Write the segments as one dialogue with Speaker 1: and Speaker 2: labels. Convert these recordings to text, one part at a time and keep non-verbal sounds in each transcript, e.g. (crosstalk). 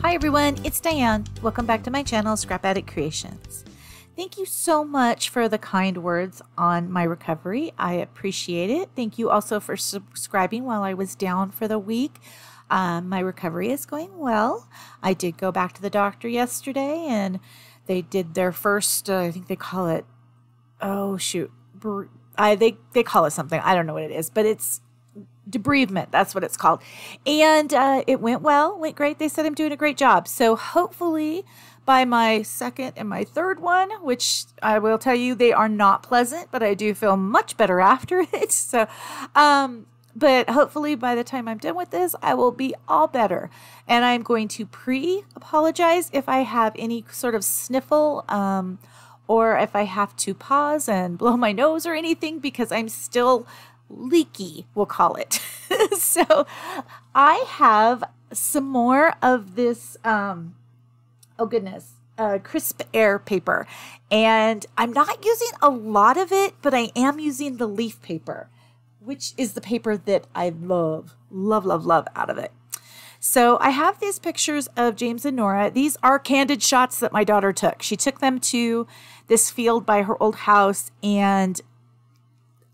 Speaker 1: Hi everyone, it's Diane. Welcome back to my channel, ScrapAttic Creations. Thank you so much for the kind words on my recovery. I appreciate it. Thank you also for subscribing while I was down for the week. Um, my recovery is going well. I did go back to the doctor yesterday and they did their first, uh, I think they call it, oh shoot, I, they, they call it something. I don't know what it is, but it's debridement. That's what it's called. And uh, it went well, went great. They said I'm doing a great job. So hopefully by my second and my third one, which I will tell you they are not pleasant, but I do feel much better (laughs) after it. So, um, but hopefully by the time I'm done with this, I will be all better. And I'm going to pre apologize if I have any sort of sniffle. Um, or if I have to pause and blow my nose or anything because I'm still leaky, we'll call it. (laughs) so I have some more of this, um, oh goodness, uh, crisp air paper. And I'm not using a lot of it, but I am using the leaf paper, which is the paper that I love, love, love, love out of it. So I have these pictures of James and Nora. These are candid shots that my daughter took. She took them to this field by her old house and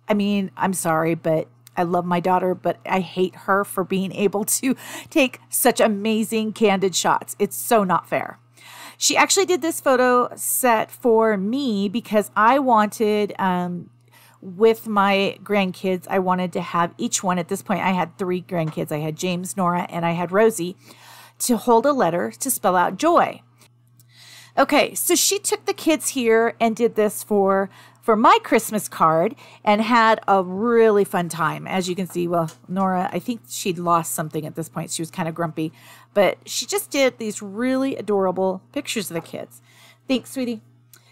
Speaker 1: I mean, I'm sorry, but I love my daughter, but I hate her for being able (laughs) to take such amazing candid shots. It's so not fair. She actually did this photo set for me because I wanted, um, with my grandkids, I wanted to have each one at this point. I had three grandkids I had James, Nora, and I had Rosie to hold a letter to spell out joy. Okay, so she took the kids here and did this for for my Christmas card and had a really fun time. As you can see, well, Nora, I think she'd lost something at this point. She was kind of grumpy, but she just did these really adorable pictures of the kids. Thanks, sweetie.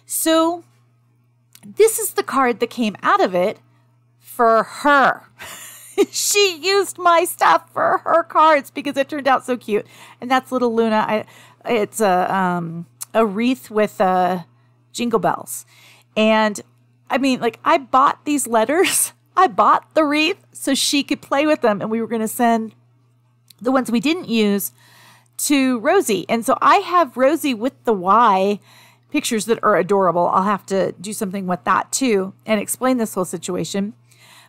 Speaker 1: So, this is the card that came out of it for her. (laughs) she used my stuff for her cards because it turned out so cute. And that's little Luna. I, it's a um, a wreath with uh, jingle bells, and I mean, like, I bought these letters. (laughs) I bought the wreath so she could play with them, and we were going to send the ones we didn't use to Rosie. And so I have Rosie with the Y pictures that are adorable. I'll have to do something with that too and explain this whole situation.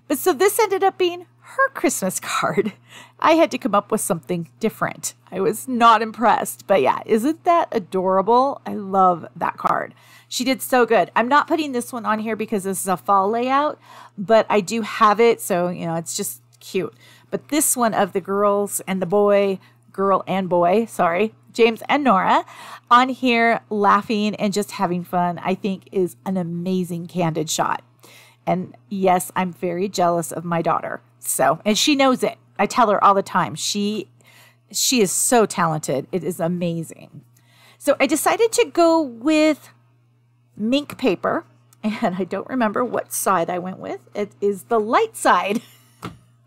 Speaker 1: But so this ended up being her Christmas card. I had to come up with something different. I was not impressed. But yeah, isn't that adorable? I love that card. She did so good. I'm not putting this one on here because this is a fall layout, but I do have it. So, you know, it's just cute. But this one of the girls and the boy, girl and boy, sorry, James and Nora on here laughing and just having fun, I think is an amazing candid shot. And yes, I'm very jealous of my daughter. So, and she knows it. I tell her all the time. She she is so talented. It is amazing. So, I decided to go with mink paper, (laughs) and I don't remember what side I went with. It is the light side.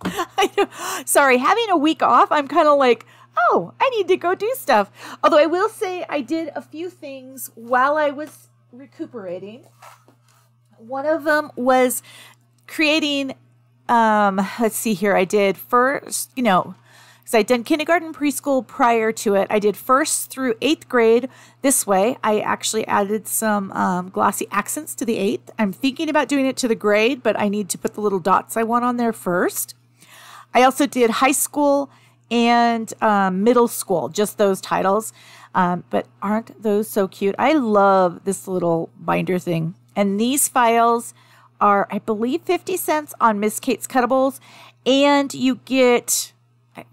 Speaker 1: (laughs) Sorry, having a week off, I'm kind of like, oh, I need to go do stuff. Although I will say I did a few things while I was recuperating. One of them was creating um let's see here i did first you know because I'd done kindergarten, preschool prior to it. I did first through eighth grade this way. I actually added some um, glossy accents to the eighth. I'm thinking about doing it to the grade, but I need to put the little dots I want on there first. I also did high school and um, middle school, just those titles. Um, but aren't those so cute? I love this little binder thing. And these files are, I believe, 50 cents on Miss Kate's Cuttables. And you get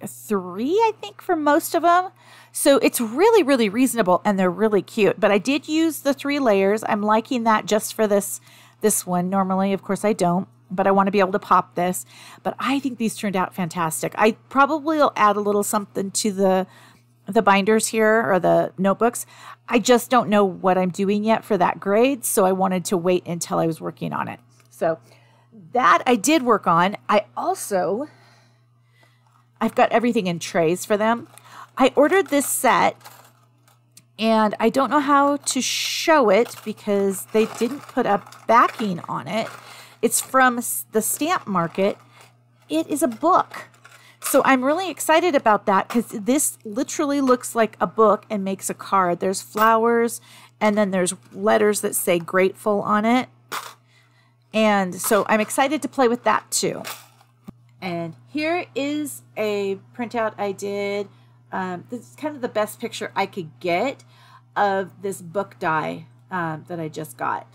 Speaker 1: three, I think, for most of them. So it's really, really reasonable and they're really cute. But I did use the three layers. I'm liking that just for this this one. Normally, of course, I don't, but I want to be able to pop this. But I think these turned out fantastic. I probably will add a little something to the the binders here or the notebooks. I just don't know what I'm doing yet for that grade, so I wanted to wait until I was working on it. So that I did work on. I also I've got everything in trays for them. I ordered this set and I don't know how to show it because they didn't put a backing on it. It's from the stamp market. It is a book. So I'm really excited about that because this literally looks like a book and makes a card. There's flowers and then there's letters that say grateful on it. And so I'm excited to play with that too. And here is a printout I did. Um, this is kind of the best picture I could get of this book die um, that I just got.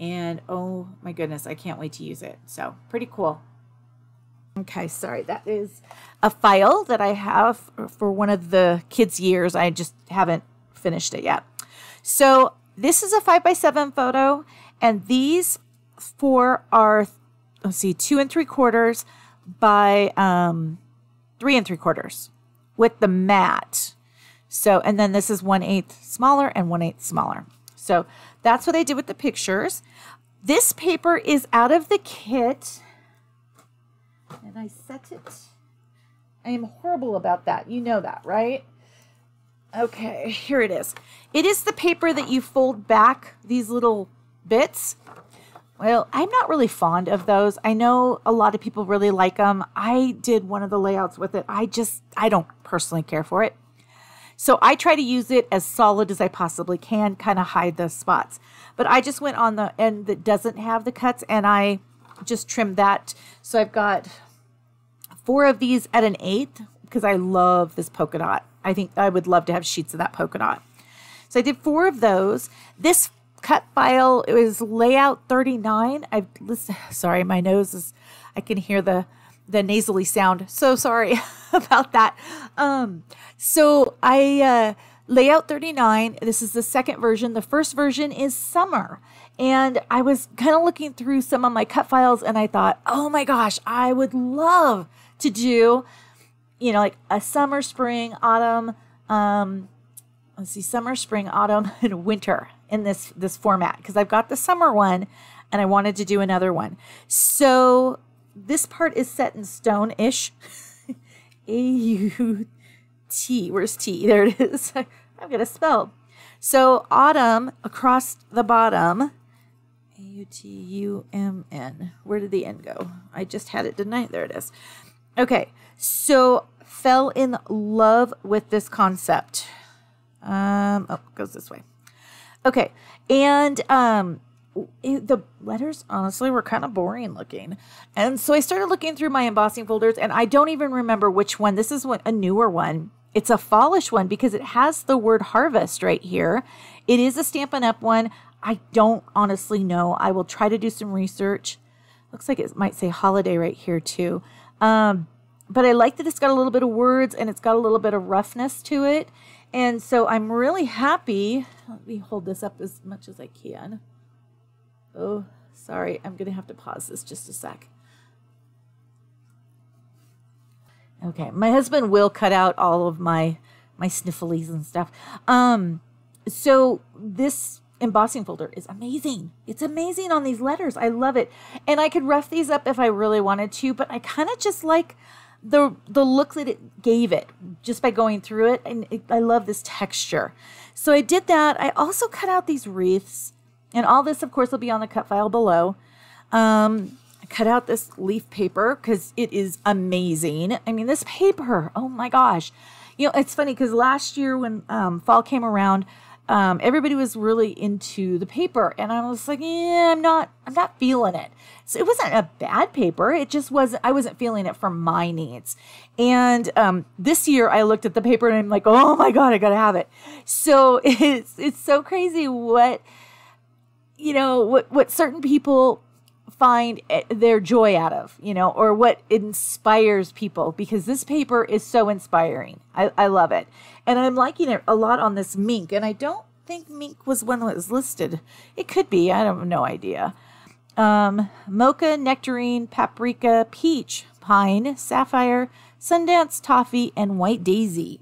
Speaker 1: And oh my goodness, I can't wait to use it. So pretty cool. Okay, sorry, that is a file that I have for one of the kids' years. I just haven't finished it yet. So this is a five by seven photo, and these four are, let's see, two and three quarters by um, three and three quarters with the mat. So, and then this is one eighth smaller and one eighth smaller. So that's what I did with the pictures. This paper is out of the kit and I set it. I am horrible about that. You know that, right? Okay, here it is. It is the paper that you fold back these little bits. Well, I'm not really fond of those. I know a lot of people really like them. I did one of the layouts with it. I just, I don't personally care for it. So I try to use it as solid as I possibly can, kind of hide the spots. But I just went on the end that doesn't have the cuts and I just trimmed that. So I've got four of these at an eighth because I love this polka dot. I think I would love to have sheets of that polka dot. So I did four of those. This cut file it was layout 39. I've listen, sorry, my nose is I can hear the the nasally sound. So sorry (laughs) about that. Um, so I uh, layout 39. This is the second version. The first version is summer. And I was kind of looking through some of my cut files and I thought, oh my gosh, I would love to do, you know, like a summer, spring, autumn, um, let's see, summer, spring, autumn, (laughs) and winter in this this format because I've got the summer one and I wanted to do another one. So this part is set in stone ish. (laughs) A U T. Where's T? There it is. I'm going to spell. So autumn across the bottom. A U T U M N. Where did the N go? I just had it, I? There it is. Okay, so fell in love with this concept. Um, oh, goes this way. Okay, and um, it, the letters honestly were kind of boring looking, and so I started looking through my embossing folders, and I don't even remember which one. This is what a newer one. It's a fallish one because it has the word harvest right here. It is a Stampin' Up one. I don't honestly know. I will try to do some research. Looks like it might say holiday right here too. Um, but I like that it's got a little bit of words and it's got a little bit of roughness to it. And so I'm really happy. Let me hold this up as much as I can. Oh, sorry. I'm going to have to pause this just a sec. Okay, my husband will cut out all of my my snifflies and stuff. Um, so this embossing folder is amazing. It's amazing on these letters. I love it. And I could rough these up if I really wanted to, but I kind of just like the the look that it gave it just by going through it and it, I love this texture. So I did that. I also cut out these wreaths and all this of course will be on the cut file below. Um, I cut out this leaf paper because it is amazing. I mean this paper, oh my gosh. You know, it's funny because last year when um, fall came around, um, everybody was really into the paper and i was like yeah i'm not i'm not feeling it. So it wasn't a bad paper it just wasn't i wasn't feeling it for my needs. And um, this year i looked at the paper and i'm like oh my god i gotta have it. So (laughs) it's it's so crazy what you know what what certain people find eh, their joy out of, you know, or what inspires people because this paper is so inspiring. I, I love it. And I'm liking it a lot on this mink. And I don't think mink was one that was listed. It could be. I don't have no idea. Um, mocha, nectarine, paprika, peach, pine, sapphire, Sundance toffee, and white daisy.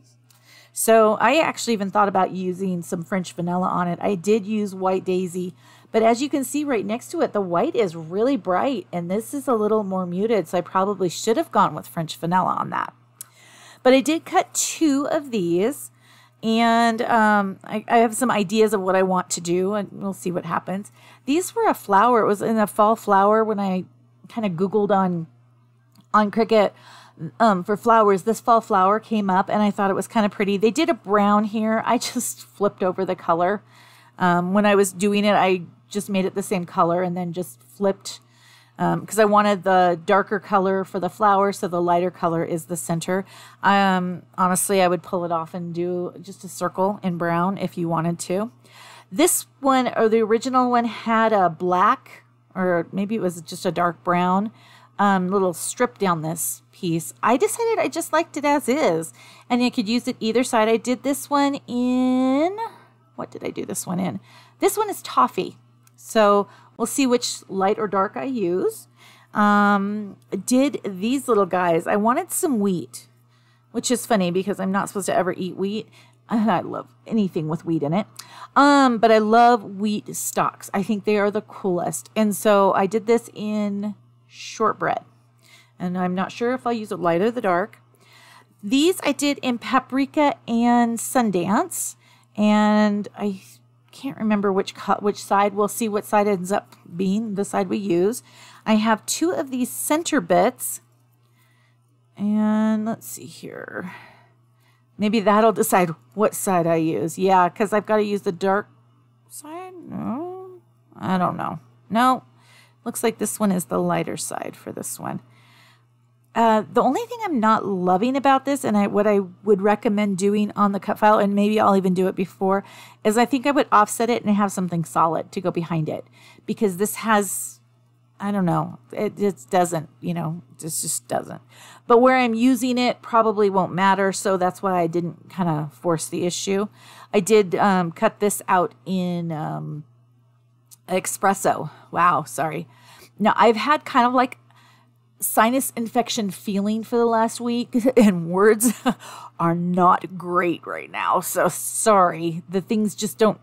Speaker 1: So I actually even thought about using some French vanilla on it. I did use white daisy but as you can see right next to it, the white is really bright and this is a little more muted. So I probably should have gone with French vanilla on that. But I did cut two of these and um, I, I, have some ideas of what I want to do and we'll see what happens. These were a flower. It was in a fall flower when I kind of Googled on, on Cricut um, for flowers. This fall flower came up and I thought it was kind of pretty. They did a brown here. I (laughs) just flipped over the color. Um, when I was doing it, I just made it the same color and then just flipped because um, I wanted the darker color for the flower, so the lighter color is the center. Um, honestly, I would pull it off and do just a circle in brown if you wanted to. This one, or the original one, had a black, or maybe it was just a dark brown um, little strip down this piece. I decided I just liked it as is, and you could use it either side. I did this one in, what did I do this one in? This one is toffee. So we'll see which light or dark I use. Um, did these little guys, I wanted some wheat, which is funny because I'm not supposed to ever eat wheat. And I love anything with wheat in it. Um, but I love wheat stalks. I think they are the coolest. And so I did this in shortbread. And I'm not sure if I'll use it light or the dark. These I did in paprika and Sundance. And I can't remember which cut which side. We'll see what side ends up being the side we use. I have two of these center bits. And let's see here. Maybe that'll decide what side I use. Yeah, because I've got to use the dark side. No, I don't know. No, looks like this one is the lighter side for this one. Uh, the only thing I'm not loving about this, and I, what I would recommend doing on the cut file, and maybe I'll even do it before, is I think I would offset it and have something solid to go behind it because this has, I don't know, it just doesn't, you know, it just doesn't. But where I'm using it probably won't matter, so that's why I didn't kind of force the issue. I did um, cut this out in um, espresso. Wow, sorry. Now I've had kind of like sinus infection feeling for the last week, (laughs) and words (laughs) are not great right now. So sorry, the things just don't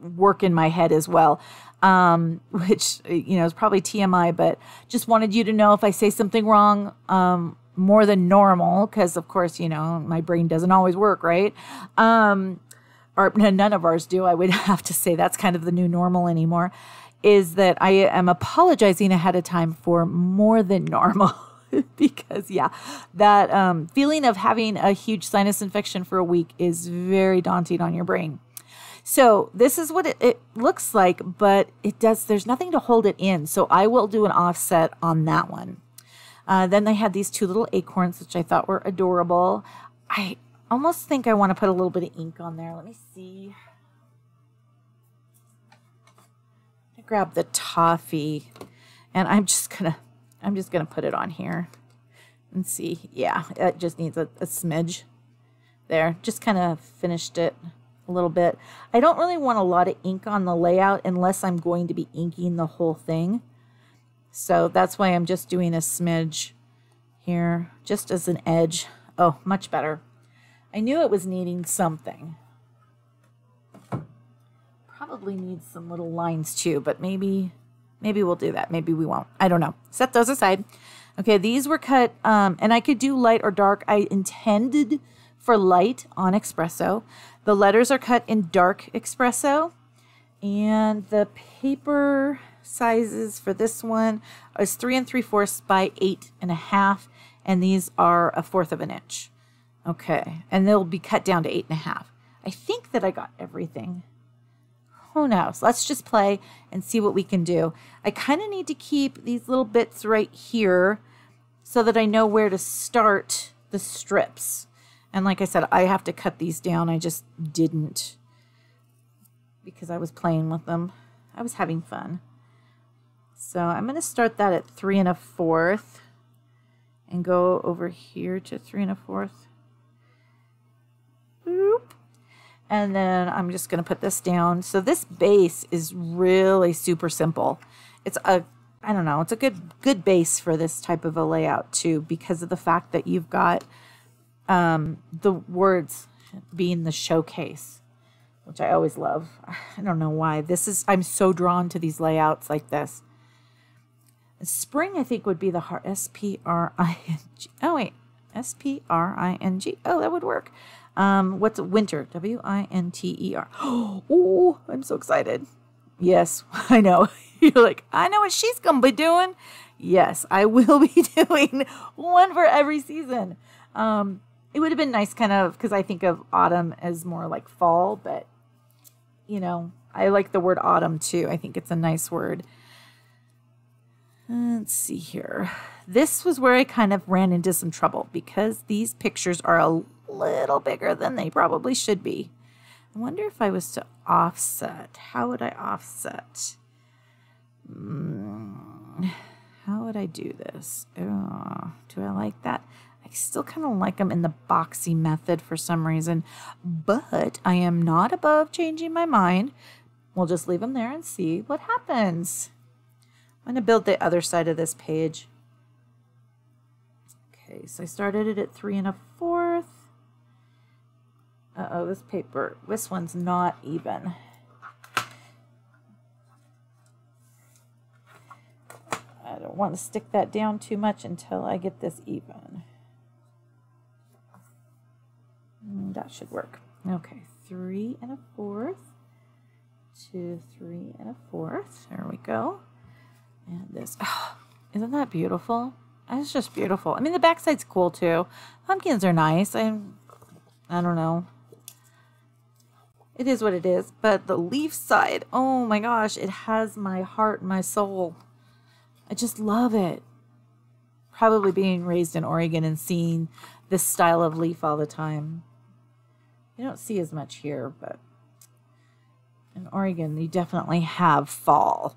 Speaker 1: work in my head as well. Um, (laughs) which you know is probably TMI, but just wanted you to know if I say something wrong, um, more than normal, because of course you know my brain doesn't always work right. Um, or none of ours do. I would have to say that's kind of the new normal anymore is that I am apologizing ahead of time for more than normal. (laughs) because yeah, that um, feeling of having a huge sinus infection for a week is very daunting on your brain. So this is what it, it, looks like, but it does. There's nothing to hold it in. So I will do an offset on that one. Uh, then they had these two little acorns, which I thought were adorable. I almost think I want to put a little bit of ink on there. Let me see. Grab the toffee and I'm just gonna I'm just gonna put it on here and see. Yeah, it just needs a, a smidge there. Just kind of finished it a little bit. I don't really want a lot of ink on the layout unless I'm going to be inking the whole thing. So that's why I'm just doing a smidge here, just as an edge. Oh, much better. I knew it was needing something probably needs some little lines too, but maybe maybe we'll do that. Maybe we won't. I don't know. Set those aside. Okay, these were cut, um, and I could do light or dark. I intended for light on espresso. The letters are cut in dark espresso, and the paper sizes for this one is three and three fourths by eight and a half, and these are a fourth of an inch. Okay, and they'll be cut down to eight and a half. I think that I got everything who knows? Let's just play and see what we can do. I kind of need to keep these little bits right here so that I know where to start the strips. And like I said, I have to cut these down. I just didn't because I was playing with them. I was having fun. So I'm going to start that at three and a fourth and go over here to three and a fourth. And then I'm just going to put this down. So this base is really super simple. It's a, I don't know, it's a good, good base for this type of a layout too, because of the fact that you've got um, the words being the showcase, which I always love. I don't know why. This is, I'm so drawn to these layouts like this. Spring, I think, would be the heart. S P R I N G. Oh, wait. S P R I N G. Oh, that would work. Um, what's winter? W I N T E R. (gasps) Oh, I'm so excited. Yes, (laughs) I know. (laughs) You're like, I know what she's gonna be doing. yes, I will (laughs) be doing one for every season. Um, it would have been nice, kind of, because I think of autumn as more like fall, but you know, I like the word autumn too. I think it's a nice word. Let's see here. This was where I kind of ran into some trouble because these pictures are a little bigger than they probably should be. I wonder if I was to offset. How would I offset? Mm, how would I do this? Oh, do I like that? I still kind of like them in the boxy method for some reason, but I am not above changing my mind. We'll just leave them there and see what happens. I'm going to build the other side of this page. Okay, so I started it at three and a fourth. Uh-oh, this paper, this one's not even. I don't want to stick that down too much until I get this even. Mm, that should work. Okay, three and a fourth, two, three and a fourth. There we go. And this, oh, (sighs) isn't that beautiful? It's just beautiful. I mean, the backside's cool too. Pumpkins are nice. I'm, I don't know. It is what it is. But the leaf side, oh my gosh, it has my heart, my soul. I just love it. Probably being raised in Oregon and seeing this style of leaf all the time. You don't see as much here, but in Oregon, you definitely have fall.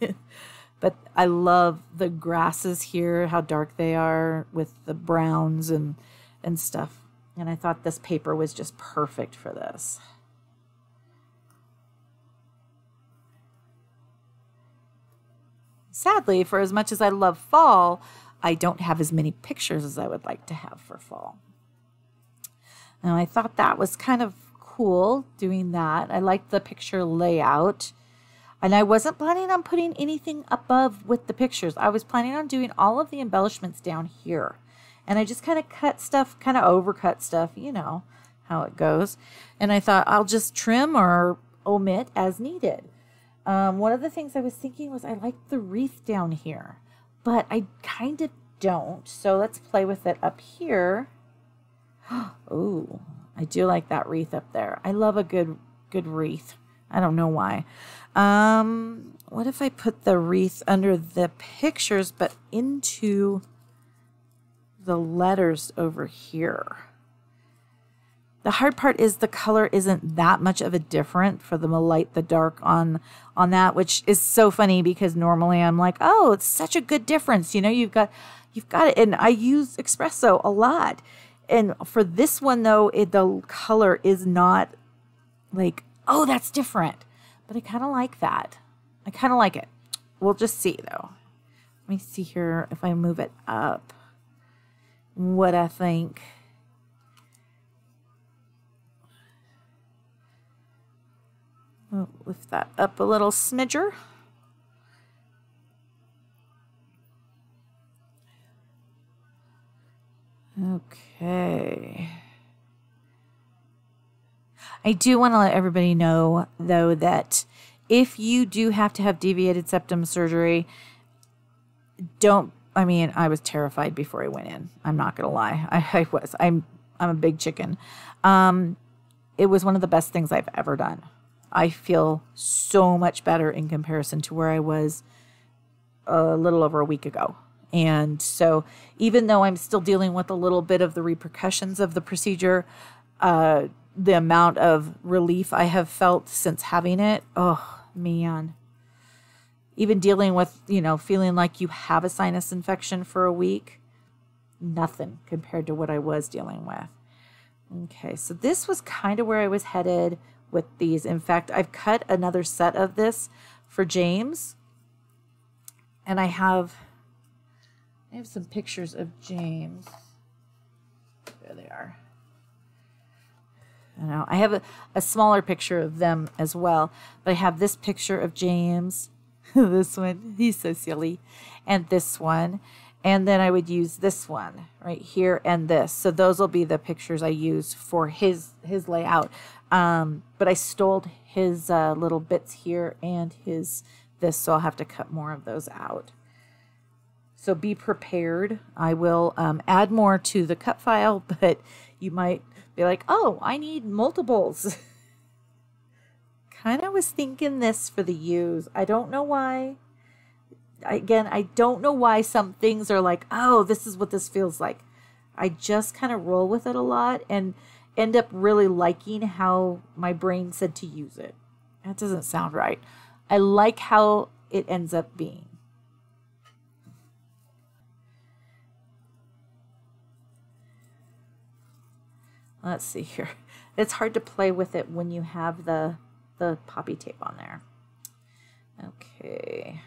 Speaker 1: (laughs) but I love the grasses here, how dark they are with the browns and and stuff. And I thought this paper was just perfect for this. Sadly, for as much as I love fall, I don't have as many pictures as I would like to have for fall. Now, I thought that was kind of cool doing that. I liked the picture layout. And I wasn't planning on putting anything above with the pictures. I was planning on doing all of the embellishments down here. And I just kind of cut stuff, kind of overcut stuff, you know how it goes. And I thought I'll just trim or omit as needed. Um, one of the things I was thinking was I like the wreath down here, but I kind of don't. So let's play with it up here. (gasps) oh, I do like that wreath up there. I love a good good wreath. I don't know why. Um, what if I put the wreath under the pictures, but into the letters over here? The hard part is the color isn't that much of a different for the light, the dark on on that, which is so funny because normally I'm like, oh, it's such a good difference. You know, you've got you've got it, and I use espresso a lot. And for this one though, it the color is not like, oh, that's different. But I kind of like that. I kind of like it. We'll just see though. Let me see here if I move it up. What I think. We'll lift that up a little smidger. Okay. I do want to let everybody know, though, that if you do have to have deviated septum surgery, don't. I mean, I was terrified before I went in. I'm not gonna lie. (laughs) I, I was. I'm. I'm a big chicken. Um, it was one of the best things I've ever done. I feel so much better in comparison to where I was a little over a week ago. And so, even though I'm still dealing with a little bit of the repercussions of the procedure, uh, the amount of relief I have felt since having it, oh man. Even dealing with, you know, feeling like you have a sinus infection for a week, nothing compared to what I was dealing with. Okay, so this was kind of where I was headed with these. In fact, I've cut another set of this for James. And I have I have some pictures of James. There they are. I know. I have a, a smaller picture of them as well, but I have this picture of James. (laughs) this one, he's so silly. And this one. And then I would use this one right here and this. So those will be the pictures I use for his his layout. Um, but I stole his uh, little bits here and his this, so I'll have to cut more of those out. So be prepared. I will um, add more to the cut file, (laughs) but you might be like, oh, I need multiples. (laughs) kind of was thinking this for the U's. I don't know why. Again, I don't know why some things are like, oh, this is what this feels like. I just kind of roll with it a lot and end up really liking how my brain said to use it. That doesn't sound right. I like how it ends up being. Let's see here. (laughs) It's hard to play with it when you have the the poppy tape on there. Okay,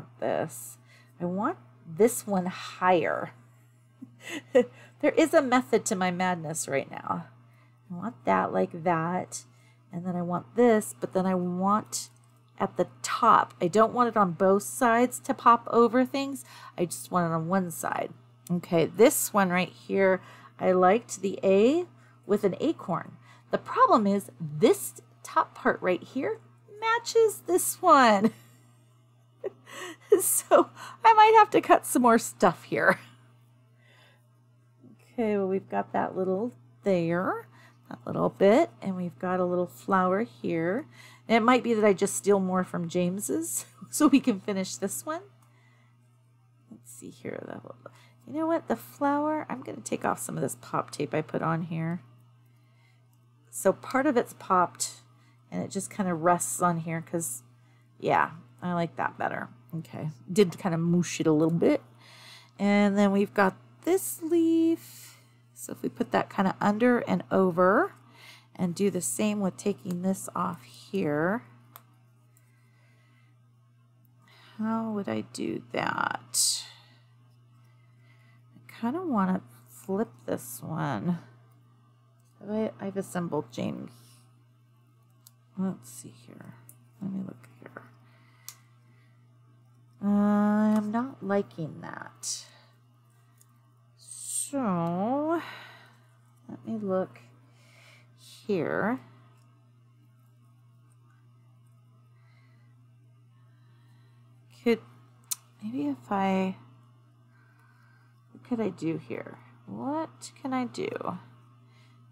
Speaker 1: want this? I want this one higher. (laughs) there is a method to my madness right now. I want that like that. And then I want this, but then I want at the top. I don't want it on both sides to pop over things. I just want it on one side. Okay, this one right here, I liked the A with an acorn. The problem is this top part right here matches this one. (laughs) (laughs) so I might have to cut some more stuff here. Okay, well, we've got that little there, that little bit, and we've got a little flower here. And it might be that I just steal more from James's (laughs) so we can finish this one. Let's see here. You know what? The flower, I'm going to take off some of this pop tape I put on here. So part of it's popped and it just kind of rests on here because, yeah, I like that better. Okay, did kind of moosh it a little bit. And then we've got this leaf. So if we put that kind of under and over and do the same with taking this off here. How would I do that? I kind of want to flip this one. I, I've assembled James. Let's see here. Let me look here. I'm not liking that. So, let me look here. Could, maybe if I, what could I do here? What can I do?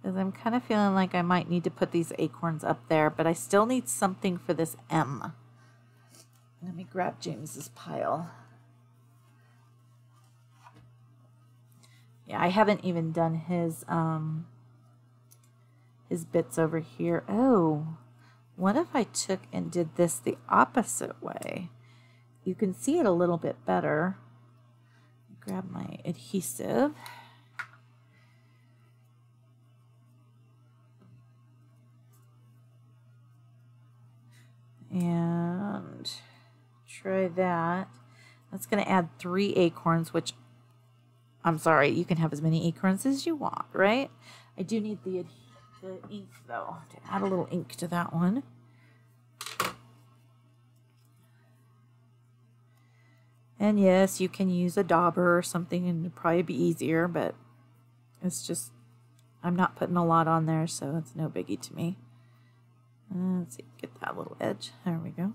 Speaker 1: Because I'm kind of feeling like I might need to put these acorns up there, but I still need something for this M. Let me grab James's pile. Yeah, I haven't even done his um his bits over here. Oh, what if I took and did this the opposite way? You can see it a little bit better. Grab my adhesive. And try that. That's going to add three acorns, which I'm sorry, you can have as many acorns as you want, right? I do need the, the ink, though, to add a little ink to that one. And yes, you can use a dauber or something and it'd probably be easier, but it's just, I'm not putting a lot on there, so it's no biggie to me. Uh, let's see, get that little edge. There we go.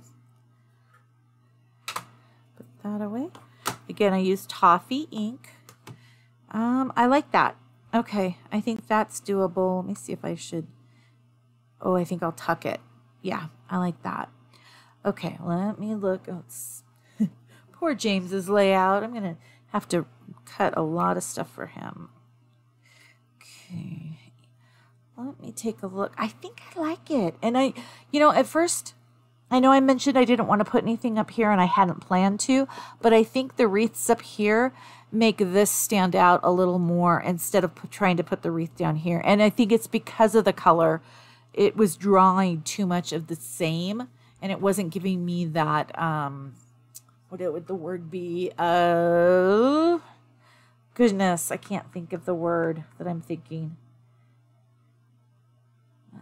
Speaker 1: That away. Again, I use toffee ink. Um, I like that. Okay, I think that's doable. Let me see if I should. Oh, I think I'll tuck it. Yeah, I like that. Okay, let me look. Oh, (laughs) poor James's layout. I'm going to have to cut a lot of stuff for him. Okay. Let me take a look. I think I like it. And I, you know, at first, I know I mentioned I didn't want to put anything up here and I hadn't planned to, but I think the wreaths up here make this stand out a little more instead of trying to put the wreath down here. And I think it's because of the color. It was drawing too much of the same and it wasn't giving me that, um, what would the word be? Uh, goodness, I can't think of the word that I'm thinking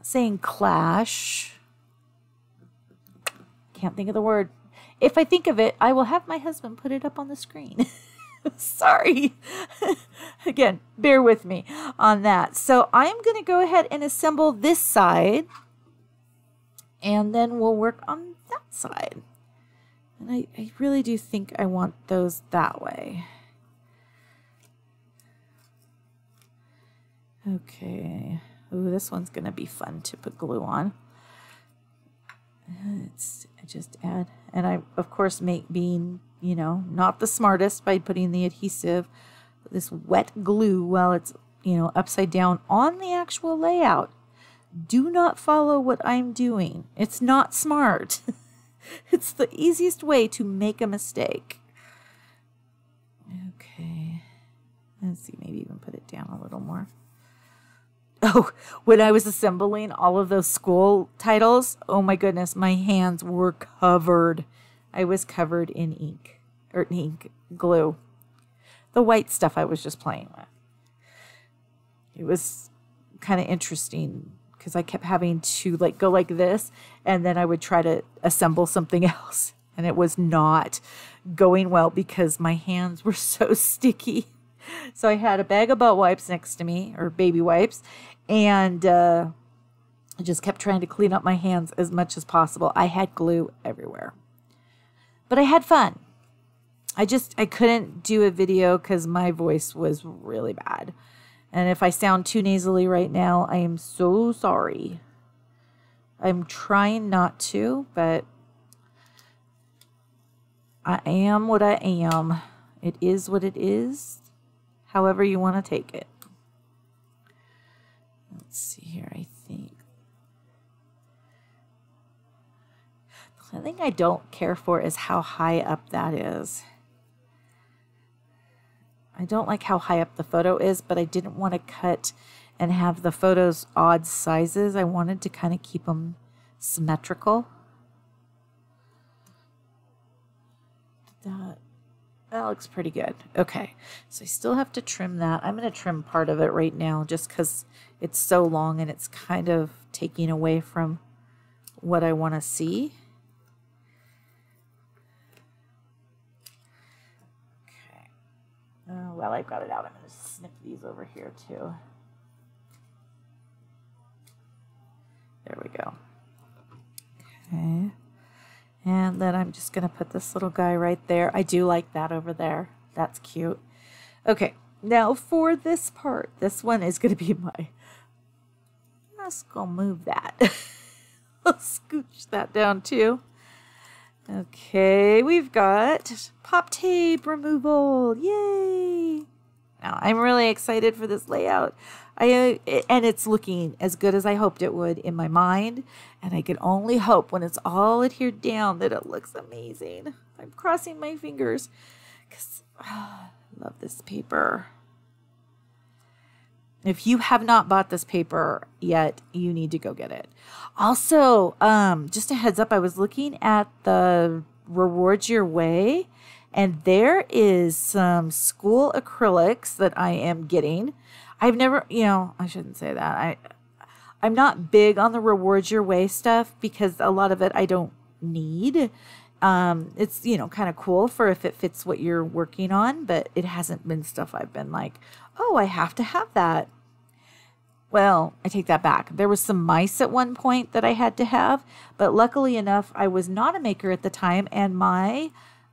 Speaker 1: saying clash. Can't think of the word. If I think of it, I will have my husband put it up on the screen. (laughs) Sorry. (laughs) Again, bear with me on that. So I'm going to go ahead and assemble this side and then we'll work on that side. And I, I really do think I want those that way. Okay. Ooh, this one's going to be fun to put glue on. It's just add, and I, of course, make being, you know, not the smartest by putting the adhesive, this wet glue while it's, you know, upside down on the actual layout. Do not follow what I'm doing. It's not smart. (laughs) it's the easiest way to make a mistake. Okay. Let's see, maybe even put it down a little more. Oh, when I was assembling all of those school titles, oh my goodness, my hands were covered. I was covered in ink or ink glue. The white stuff I was just playing with. It was kind of interesting because I kept having to like go like this and then I would try to assemble something (laughs) else and it was not going well because my hands were so sticky. So I had a bag of butt wipes next to me or baby wipes and uh, I just kept trying to clean up my hands as much as possible. I had glue everywhere, but I had fun. I just I couldn't do a video because my voice was really bad, and if I sound too nasally right now, I am so sorry. I'm trying not to, but I am what I am. It is what it is, however you want to take it. Let's see here, I think. The thing I don't care for is how high up that is. I don't like how high up the photo is, but I didn't want to cut and have the photos odd sizes. I wanted to kind of keep them symmetrical. That that looks pretty good. Okay, so I still have to trim that. I'm going to trim part of it right now just because it's so long and it's kind of taking away from what I want to see. Okay. Oh, well, I've got it out. I'm going to snip these over here too. There we go. Okay. And then I'm just going to put this little guy right there. I do like that over there. That's cute. Okay, now for this part, this one is going to be my... Let's go move that. (laughs) Let's scooch that down too. Okay, we've got pop tape removal. Yay! Now, I'm really excited for this layout. I uh, and it's looking as good as I hoped it would in my mind, and I can only hope when it's all adhered down that it looks amazing. I'm crossing my fingers because oh, (sighs) I love this paper. If you have not bought this paper yet, you need to go get it. Also, um, just a heads up, I was looking at the Rewards Your Way, and there is some school acrylics that I am getting. I've never, you know, I shouldn't say that. I I'm not big on the rewards your way stuff because a lot of it I don't need. Um, it's you know kind of cool for if it fits what you're working on, but it hasn't been stuff I've been like, oh, I have to have that. Well, I take that back. There was some mice at one point that I had to have, but luckily enough, I was not a maker at the time, and my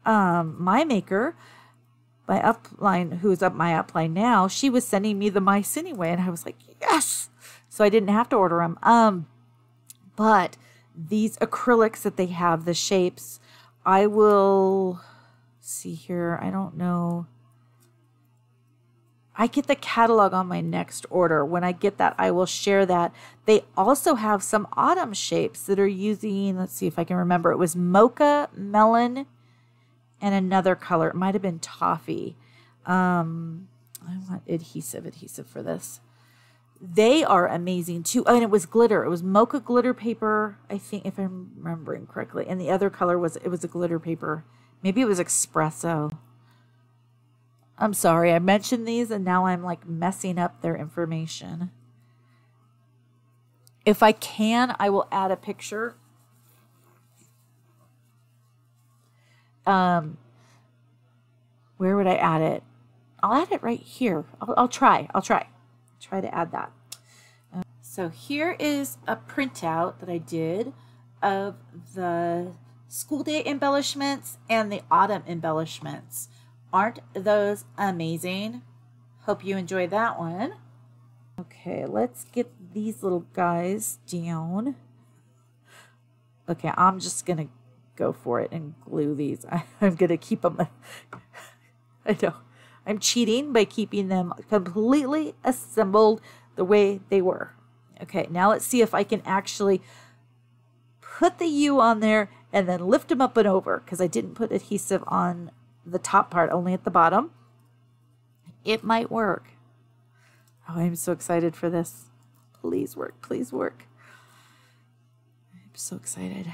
Speaker 1: um, my maker my upline, who's up my upline now, she was sending me the mice anyway, and I was like, yes. So I didn't have to order them. Um, but these acrylics that they have, the shapes, I will see here. I don't know. I get the catalog on my next order. When I get that, I will share that. They also have some autumn shapes that are using, let's see if I can remember. It was mocha, melon, and another color. It might have been toffee. Um, I want adhesive, adhesive for this. They are amazing too. Oh, and it was glitter. It was mocha glitter paper, I think, if I'm remembering correctly. And the other color was it was a glitter paper. Maybe it was espresso. I'm sorry, I mentioned these and now I'm like messing up their information. If I can, I will add a picture um, where would I add it? I'll add it right here. I'll, I'll try. I'll try. Try to add that. Uh, so here is a printout that I did of the school day embellishments and the autumn embellishments. Aren't those amazing? Hope you enjoy that one. Okay, let's get these little guys down. Okay, I'm just going to go for it and glue these. I, am going to keep them. (laughs) I know. I'm cheating by keeping them completely assembled the way they were. Okay, now let's see if I can actually put the U on there and then lift them up and over because I didn't put adhesive on the top part, only at the bottom. It might work. Oh, I'm so excited for this. Please work, please work. I'm so excited.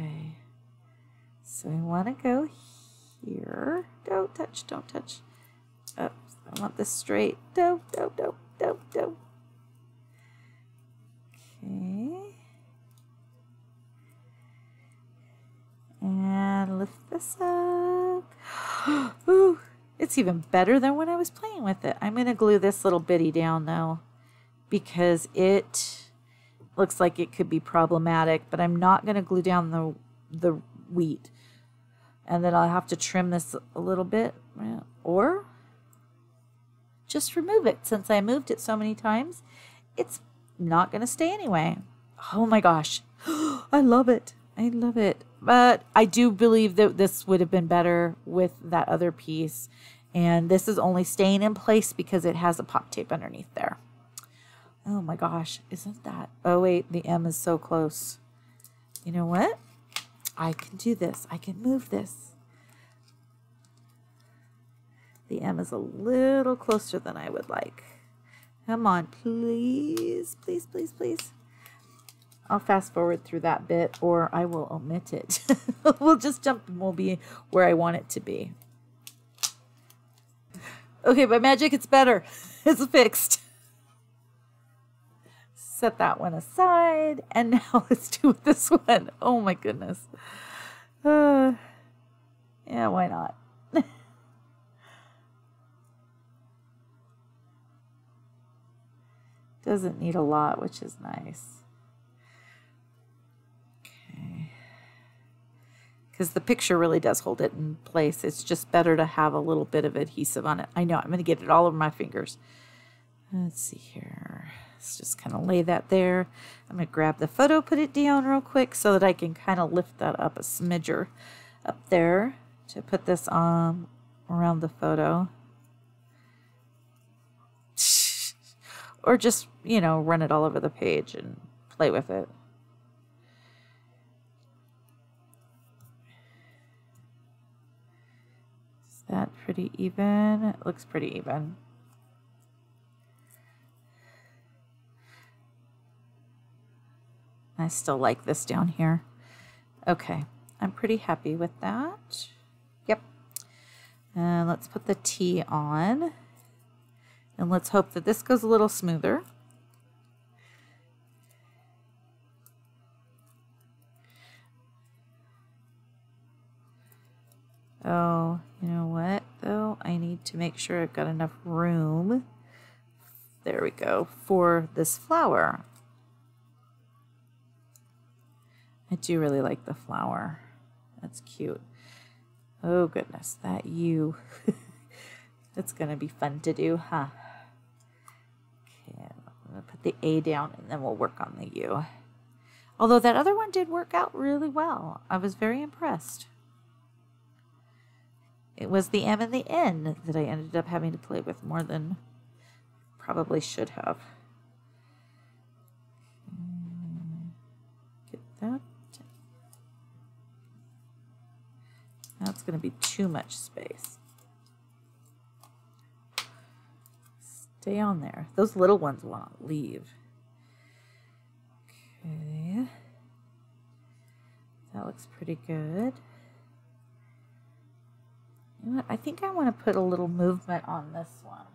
Speaker 1: Okay. So I want to go here. Don't touch, don't touch. Oh, I want this straight. Don't, don't, don't, don't, don't. Okay. And lift this up. (gasps) Ooh, it's even better than when I was playing with it. I'm going to glue this little bitty down though because it looks like it could be problematic, but I'm not going to glue down the, the wheat. And then I'll have to trim this a little bit or just remove it. Since I moved it so many times, it's not going to stay anyway. Oh my gosh. (gasps) I love it. I love it. But I do believe that this would have been better with that other piece. And this is only staying in place because it has a pop tape underneath there. Oh my gosh, isn't that? Oh wait, the M is so close. You know what? I can do this. I can move this. The M is a little closer than I would like. Come on, please, please, please, please. I'll fast forward through that bit or I will omit it. (laughs) we'll just jump and we'll be where I want it to be. Okay, by magic, it's better. (laughs) It's fixed. Set that one aside. And now (laughs) let's do this one. Oh my goodness. Uh, (sighs) yeah, why not? (laughs) Doesn't need a lot, which is nice. Okay. Because the picture really does hold it in place. It's just better to have a little bit of adhesive on it. I know, I'm going to get it all over my fingers. Let's see here. Let's just kind of lay that there. I'm going to grab the photo, put it down real quick so that I can kind of lift that up a smidger up there to put this on around the photo. (laughs) or just, you know, run it all over the page and play with it. Is that pretty even? It looks pretty even. I still like this down here. Okay, I'm pretty happy with that. Yep. And let's put the T on. And let's hope that this goes a little smoother. Oh, you know what though? I need to make sure I've got enough room. There we go, for this flower. I do really like the flower. That's cute. Oh goodness, that U. (laughs) That's gonna be fun to do, huh? Okay, I'm gonna put the A down and then we'll work on the U. Although that other one did work out really well. I was very impressed. It was the M and the N that I ended up having to play with more than probably should have. Hmm. Get that. That's going to be too much space. Stay on there. Those little ones want to leave. Okay. That looks pretty good. You know I think I want to put a little movement on this one.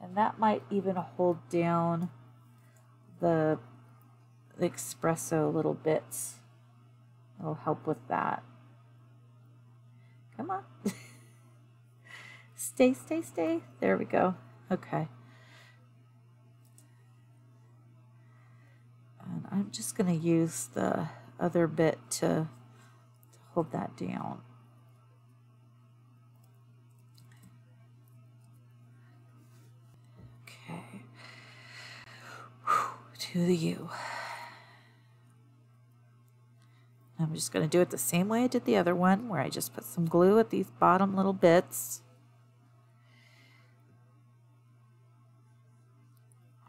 Speaker 1: And that might even hold down the, the espresso little bits. It'll help with that. Come on. stay, stay, stay. There we go. Okay. And I'm just going to use the other bit to, to hold that down. Okay. Whew, to the U. I'm just going to do it the same way I did the other one, where I just put some glue at these bottom little bits.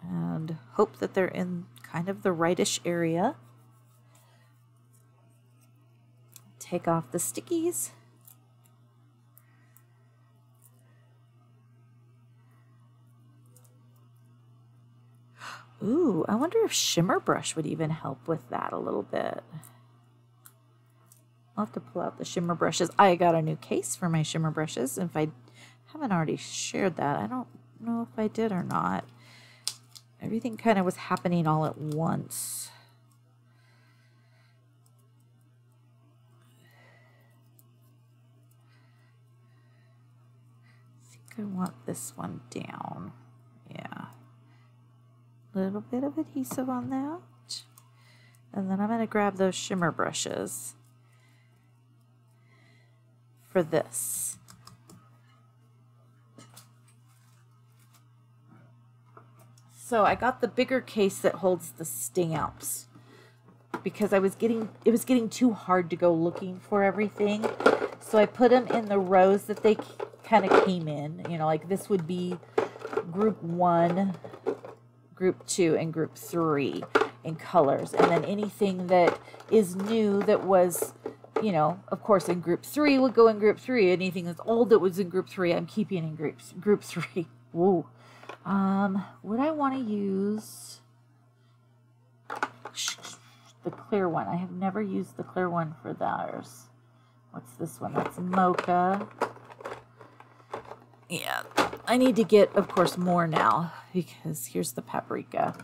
Speaker 1: And hope that they're in kind of the rightish area. Take off the stickies. (gasps) Ooh, I wonder if shimmer brush would even help with that a little bit. I'll have to pull out the shimmer brushes. I got a new case for my shimmer brushes. If I haven't already shared that, I don't know if I did or not. Everything kind of was happening all at once. I think I want this one down. Yeah. Little bit of adhesive on that. And then I'm going to grab those shimmer brushes for this. So I got the bigger case that holds the stamps because I was getting it was getting too hard to go looking for everything. So I put them in the rows that they kind of came in. You know, like this would be group one, group two, and group three in colors. And then anything that is new that was you know, of course, in group three would go in group three. Anything that's old that was in group three, I'm keeping in groups group three. (laughs) Whoa. Um, would I want to use the clear one? I have never used the clear one for theirs. What's this one? That's mocha. Yeah, I need to get, of course, more now because here's the paprika.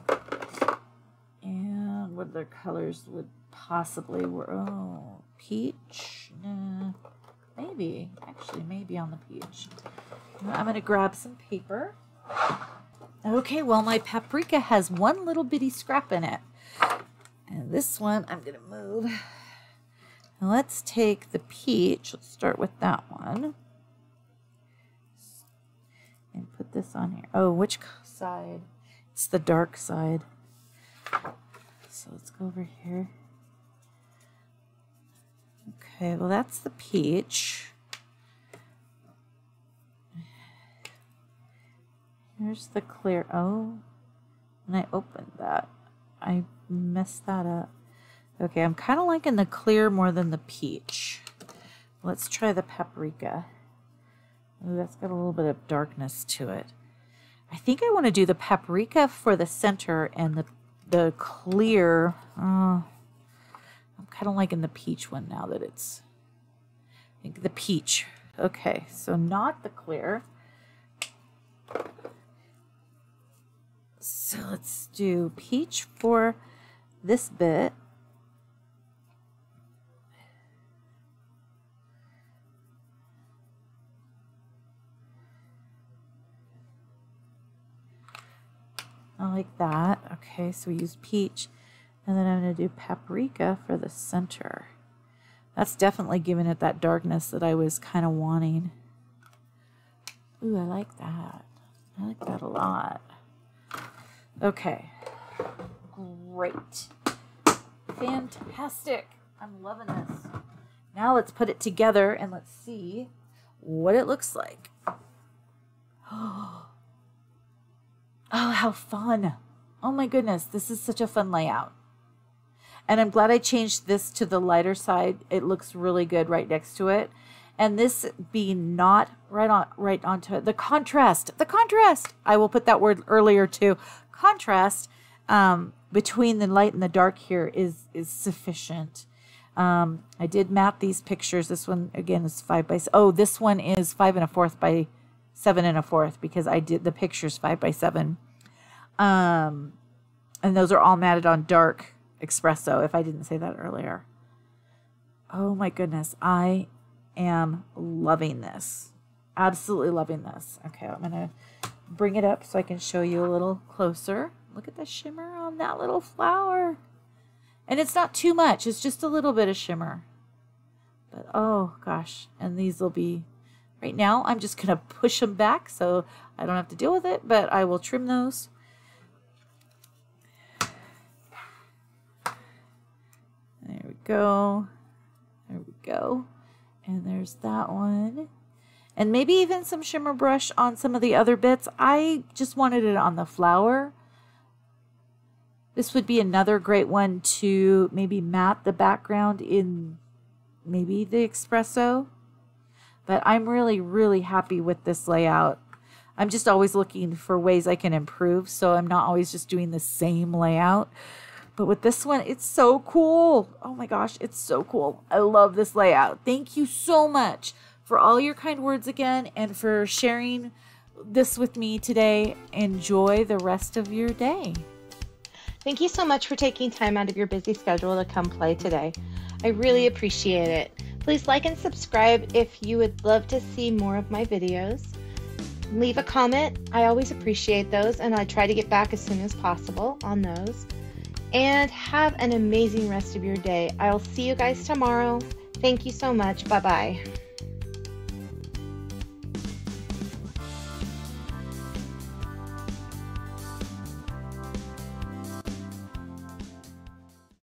Speaker 1: And what other colors would possibly work? Oh, peach? Nah, maybe. Actually, maybe on the peach. I'm going to grab some paper. Okay, well, my paprika has one little bitty scrap in it. And this one I'm going to move. Now let's take the peach. Let's start with that one. And put this on here. Oh, which side? It's the dark side. So let's go over here. Okay, well, that's the peach. Here's the clear. Oh, and I opened that. I messed that up. Okay, I'm kind of liking the clear more than the peach. Let's try the paprika. Ooh, that's got a little bit of darkness to it. I think I want to do the paprika for the center and the the clear. Uh, kind of liking the peach one now that it's the peach. Okay, so not the clear. So let's do peach for this bit. I like that. Okay, so we use peach. And then I'm going to do paprika for the center. That's definitely giving it that darkness that I was kind of wanting. Ooh, I like that. I like that a lot. Okay. Great. Fantastic. I'm loving this. Now let's put it together and let's see what it looks like. (gasps) Oh, how fun. Oh my goodness, this is such a fun layout. And I'm glad I changed this to the lighter side. It looks really good right next to it. And this being not right on right onto it. The contrast. The contrast. I will put that word earlier too. Contrast um, between the light and the dark here is is sufficient. Um, I did map these pictures. This one again is five by oh, this one is five and a fourth by seven and a fourth because I did the pictures five by seven. Um, and those are all matted on dark espresso, if I didn't say that earlier. Oh my goodness, I am loving this. Absolutely loving this. Okay, I'm going to bring it up so I can show you a little closer. Look at the shimmer on that little flower. And it's not too much, it's just a little bit of shimmer. But oh gosh, and these will be, right now I'm just going to push them back so I don't have to deal with it, but I will trim those. Go. There we go. And there's that one. And maybe even some shimmer brush on some of the other bits. I just wanted it on the flower. This would be another great one to maybe matte the background in maybe the espresso. But I'm really, really happy with this layout. I'm just always looking for ways I can improve, so I'm not always just doing the same layout. But with this one, it's so cool. Oh my gosh, it's so cool. I love this layout. Thank you so much for all your kind words again and for sharing this with me today. Enjoy the rest of your day.
Speaker 2: Thank you so much for taking time out of your busy schedule to come play today. I really appreciate it. Please like and subscribe if you would love to see more of my videos. Leave a comment. I always appreciate those and I try to get back as soon as possible on those. And have an amazing rest of your day. I'll see you guys tomorrow. Thank you so much. Bye bye.